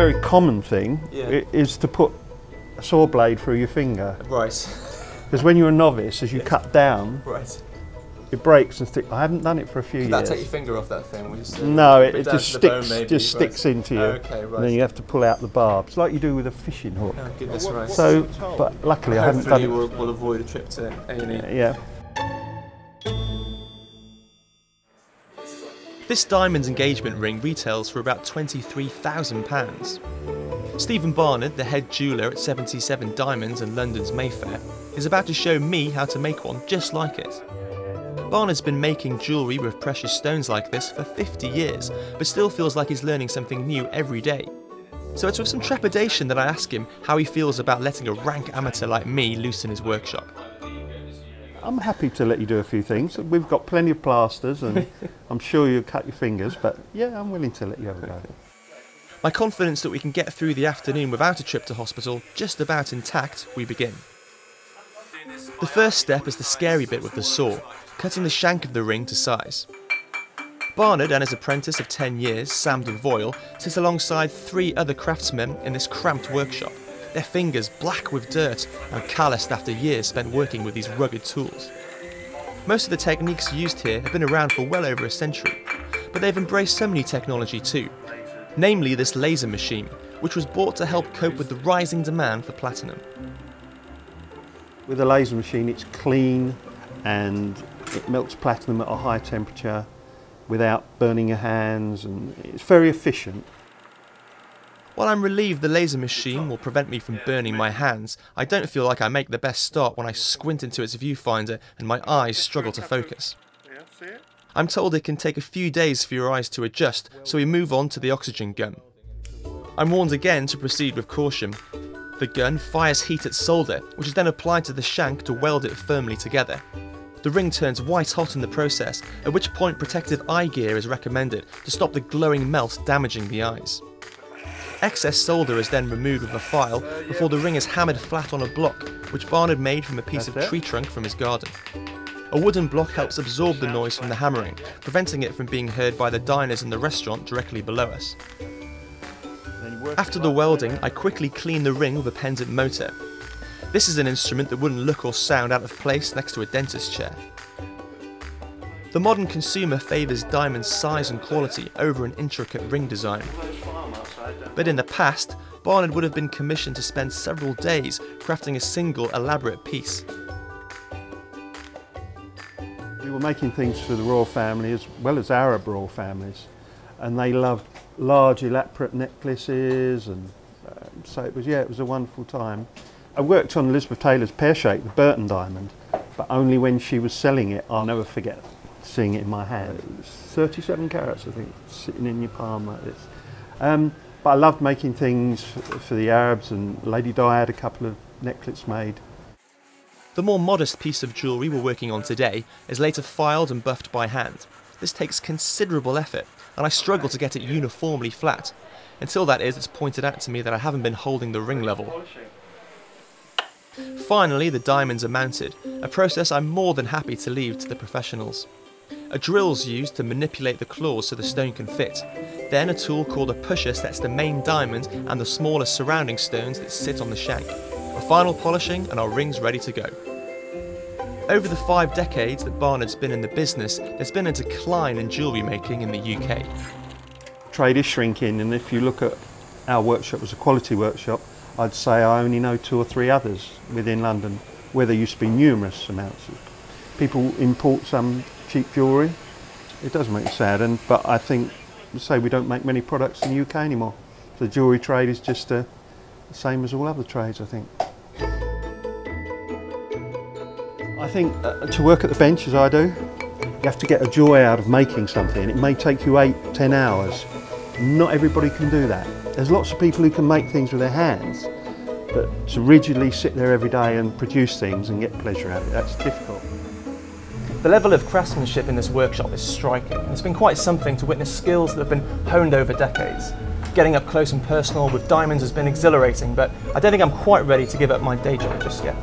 very common thing Yeah. is to put a saw blade through your finger. Right. Because when you're a novice, as you cut down, Right. it breaks and sticks. I haven't done it for a few years. Did that years. take your finger off that thing? Just, uh, no, it, it just to bone sticks, maybe, just right. sticks into you. Okay, And then you have to pull out the barbs, like you do with a fishing hook. Oh, goodness, right. So, but luckily I haven't Hopefully done we'll, it. we'll avoid a trip to A&E. Yeah. This diamond engagement ring retails for about £23,000. Stephen Barnard, the head jeweller at 77 Diamonds in London's Mayfair, is about to show me how to make one just like it. Barnard's been making jewellery with precious stones like this for 50 years, but still feels like he's learning something new every day. So it's with some trepidation that I ask him how he feels about letting a rank amateur like me loose in his workshop. I'm happy to let you do a few things. We've got plenty of plasters and I'm sure you'll cut your fingers, but yeah, I'm willing to let you have a go. My confidence that we can get through the afternoon without a trip to hospital just about intact, we begin. The first step is the scary bit with the saw, cutting the shank of the ring to size. Barnard and his apprentice of 10 years, Sam Devoyle, sit alongside three other craftsmen in this cramped workshop, their fingers black with dirt and calloused after years spent working with these rugged tools. Most of the techniques used here have been around for well over a century, but they've embraced some new technology too, namely this laser machine, which was bought to help cope with the rising demand for platinum. With a laser machine, it's clean and it melts platinum at a high temperature without burning your hands, and it's very efficient. While I'm relieved the laser machine will prevent me from burning my hands, I don't feel like I make the best start when I squint into its viewfinder and my eyes struggle to focus. I'm told it can take a few days for your eyes to adjust, so we move on to the oxygen gun. I'm warned again to proceed with caution. The gun fires heat at solder, which is then applied to the shank to weld it firmly together. The ring turns white hot in the process, at which point protective eye gear is recommended to stop the glowing melt damaging the eyes. Excess solder is then removed with a file before the ring is hammered flat on a block, which Barnard made from a piece That's of it. tree trunk from his garden. A wooden block helps absorb the noise from the hammering, preventing it from being heard by the diners in the restaurant directly below us. After the welding, I quickly clean the ring with a pendant motor. This is an instrument that wouldn't look or sound out of place next to a dentist's chair. The modern consumer favours diamond's size and quality over an intricate ring design. But in the past, Barnard would have been commissioned to spend several days crafting a single elaborate piece. We were making things for the royal family as well as Arab royal families, and they loved large, elaborate necklaces, and um, so it was yeah, it was a wonderful time. I worked on Elizabeth Taylor's pear shape, the Burton diamond, but only when she was selling it. I'll never forget seeing it in my hand. It was 37 carats, I think, sitting in your palm like this. Um, but I loved making things for, the Arabs, and Lady Di had a couple of necklets made. The more modest piece of jewellery we're working on today is later filed and buffed by hand. This takes considerable effort, and I struggle to get it uniformly flat. Until that is, it's pointed out to me that I haven't been holding the ring level. Finally, the diamonds are mounted, a process I'm more than happy to leave to the professionals. A drill's used to manipulate the claws so the stone can fit. Then a tool called a pusher sets the main diamond and the smaller surrounding stones that sit on the shank. A final polishing and our ring's ready to go. Over the five decades that Barnard's been in the business, there's been a decline in jewellery making in the UK. trade is shrinking, and if you look at our workshop as a quality workshop, I'd say I only know two or three others within London where there used to be numerous amounts of people import some cheap jewellery. It does make me sad, and but I think say we don't make many products in the UK anymore. The jewellery trade is just uh, the same as all other trades, I think. I think uh, to work at the bench as I do, you have to get a joy out of making something. It may take you eight, ten hours. Not everybody can do that. There's lots of people who can make things with their hands, but to rigidly sit there every day and produce things and get pleasure out of it, that's difficult. The level of craftsmanship in this workshop is striking, and it's been quite something to witness skills that have been honed over decades. Getting up close and personal with diamonds has been exhilarating, but I don't think I'm quite ready to give up my day job just yet.